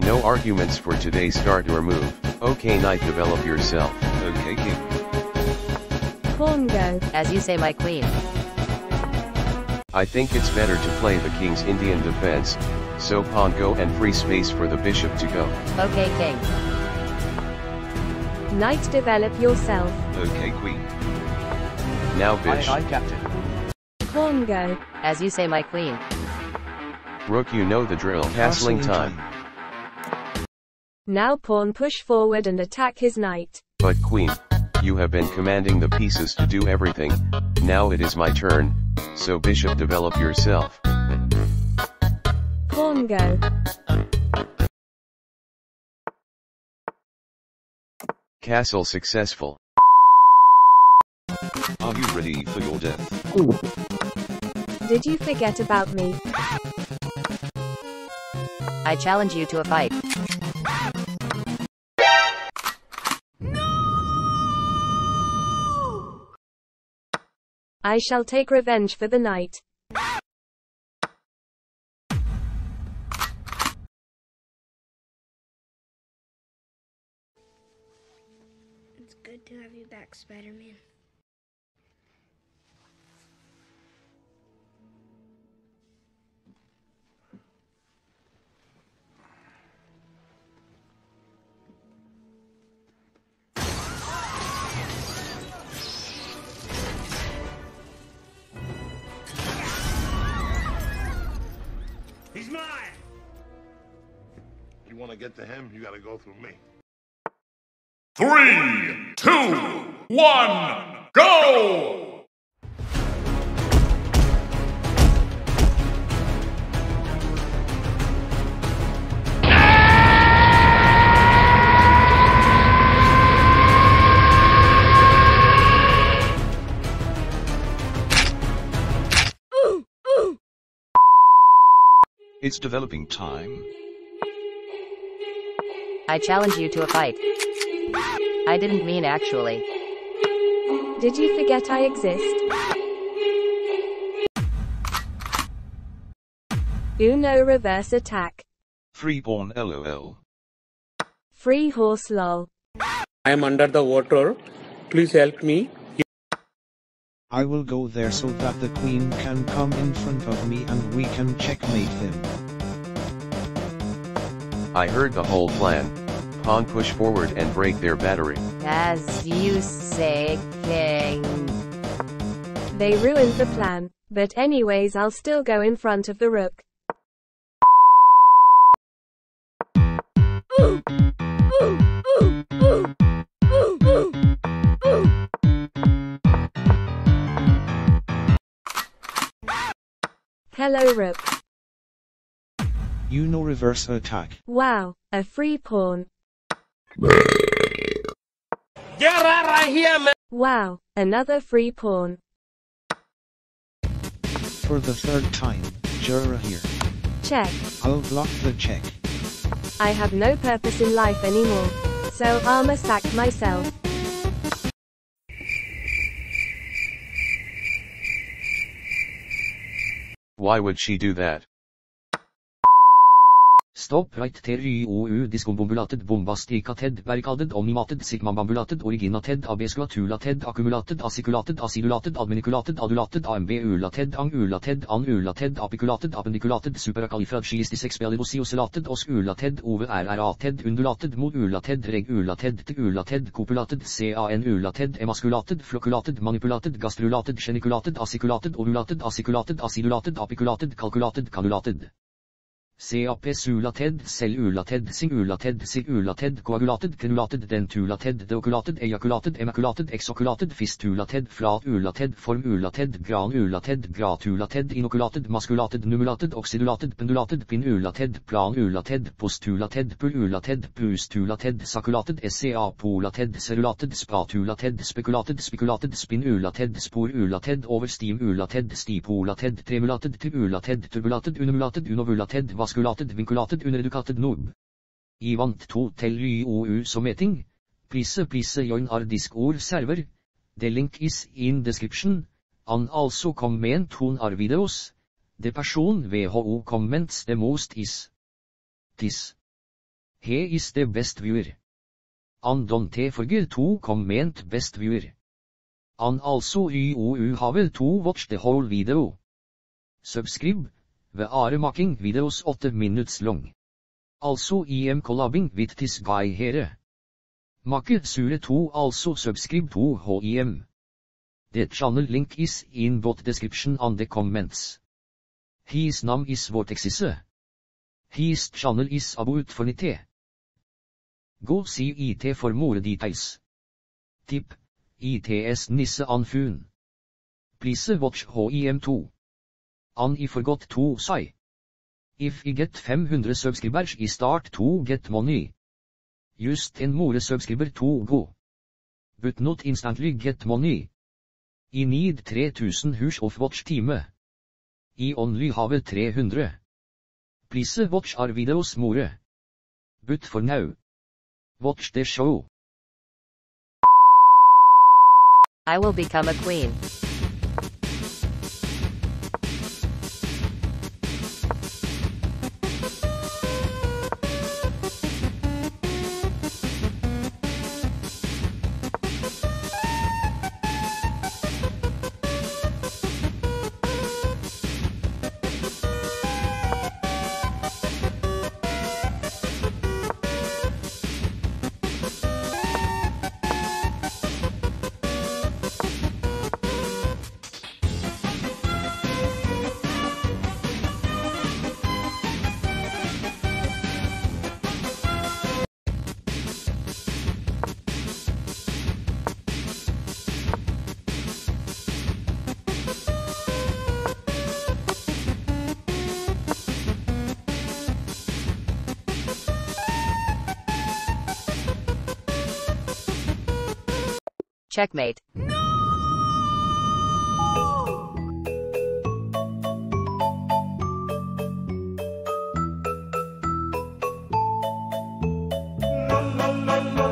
No arguments for today start your move, okay knight develop yourself. Okay, king. Pawn go. As you say my queen. I think it's better to play the king's Indian defense, so pawn go and free space for the bishop to go. Okay king. Knight develop yourself. Okay, queen. Now bish. Aye, aye, captain. Pawn go. As you say my queen. Rook you know the drill. Castling time. Now pawn push forward and attack his knight. But queen, you have been commanding the pieces to do everything, now it is my turn, so bishop develop yourself. Pawn go. Castle successful. Are you ready for your death? Did you forget about me? I challenge you to a fight. I shall take revenge for the knight. It's good to have you back, Spider want to get to him, you got to go through me. Three, two, one, go! It's developing time. I challenge you to a fight. I didn't mean actually. Did you forget I exist? Uno reverse attack. Freeborn lol. Free horse lol. I am under the water. Please help me. I will go there so that the queen can come in front of me and we can checkmate him. I heard the whole plan. Pawn push forward and break their battery. As you say, king. They ruined the plan, but anyways I'll still go in front of the rook. Hello rook. You know reverse attack. Wow, a free pawn. Get out of here, man! Wow, another free pawn. For the third time, Jura here. Check. I'll block the check. I have no purpose in life anymore. So I'ma sack myself. Why would she do that? Stopp right ter YOU discombobulated bombasticated barricaded omnimated sigmabambulated originated abesculatulated accumulated aciculated acidulated adminiculated adulated ambulated angulated anulated apiculated appendiculated superacalifragilistisexpialidocioselated osculated overrrated undulated modulated regulated tegulated copulated canulated emasculated flocculated manipulated gastrulated geniculated aciculated ovulated aciculated acidulated apiculated calculated canulated CAP sulated cell ulated sig ulated sig ulated coagulated crenulated dentulated deoculated eiaculated emaculated exoculated fistulated flat ulated form ulated gran ulated gratulated inoculated masculated numulated oxidulated pendulated pinulated plan ulated postulated pululated pustulated saculated SCAPolated cerulated spatulated spekulated spekulated spinulated sporulated overstimulated stipolated tremulated tibulated tubulated unomulated unovulated vas vasculated, vinculated, uneducated noob. I to tell YOU sommeting. Please please join our Discord server. The link is in description. And also comment on our videos. The person WHO comments the most is this. He is the best viewer. And don't forget to comment best viewer. And also YOU have to watch the whole video. Subscribe, ved are making videos 8 minutes long. Also IM am collabing with this guy here. Make sure to also subscribe to HIM. The channel link is in both description and the comments. His name is Vortexisse. His channel is about funny. Go see IT for more details. Tip. ITS Nisse Anfun. Please watch HIM2. An I forgot to sai. If I get 500 subscribers I start to get money. Just en more subscriber to go. But not instantly get money. I need 3000 hush of watch time. I only have 300. Please watch our videos more. But for now. Watch the show. I will become a queen. Checkmate. No, no, no, no.